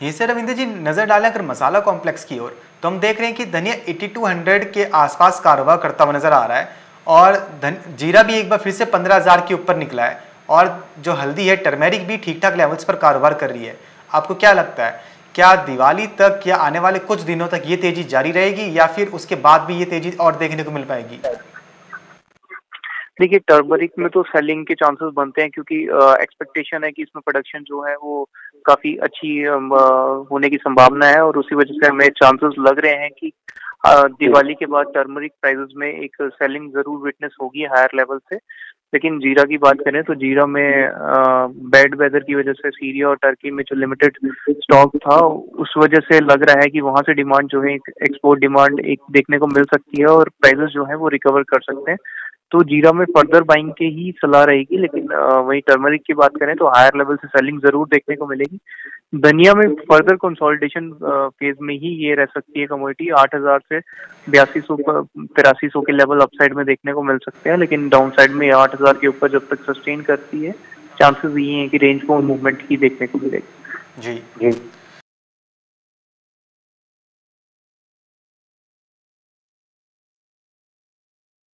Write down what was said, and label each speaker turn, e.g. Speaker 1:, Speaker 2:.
Speaker 1: यहीं से रविंद्र जी नज़र डालें अगर मसाला कॉम्प्लेक्स की ओर तो हम देख रहे हैं कि धनिया 8200 के आसपास कारोबार करता हुआ नज़र आ रहा है और धन, जीरा भी एक बार फिर से 15000 के ऊपर निकला है और जो हल्दी है टर्मेरिक भी ठीक ठाक लेवल्स पर कारोबार कर रही है। आपको क्या लगता है, क्या दिवाली तक या आने वाले कुछ दिनों तक ये तेज़ी जारी रहेगी या फिर उसके बाद भी ये तेज़ी और देखने को मिल पाएगी?
Speaker 2: देखिए टर्मरिक में तो सेलिंग के चांसेस बनते हैं क्योंकि एक्सपेक्टेशन है कि इसमें प्रोडक्शन जो है वो काफ़ी अच्छी होने की संभावना है और उसी वजह से हमें चांसेस लग रहे हैं कि दिवाली के बाद टर्मरिक प्राइसेस में एक सेलिंग ज़रूर विटनेस होगी हायर लेवल से। लेकिन जीरा की बात करें तो जीरा में बैड वेदर की वजह से सीरिया और टर्की में जो लिमिटेड स्टॉक था, उस वजह से लग रहा है कि वहाँ से डिमांड जो है एक्सपोर्ट डिमांड एक देखने को मिल सकती है और प्राइसेस जो है वो रिकवर कर सकते हैं। तो जीरा में फर्दर बाइंग के ही सलाह रहेगी लेकिन वही टर्मरिक की बात करें तो हायर लेवल से सेलिंग ज़रूर देखने को मिलेगी। धनिया में फर्दर कंसोलिडेशन फ़ेज़ में ही ये रह सकती है कमोडिटी आठ हज़ार से बयासी सौ तिरासी सौ के लेवल अपसाइड में देखने को मिल सकते हैं लेकिन डाउन साइड में आठ हज़ार के ऊपर जब तक सस्टेन करती है चांसेस ये हैं कि रेंज को मूवमेंट ही देखने को मिलेगी।
Speaker 1: जी। जी।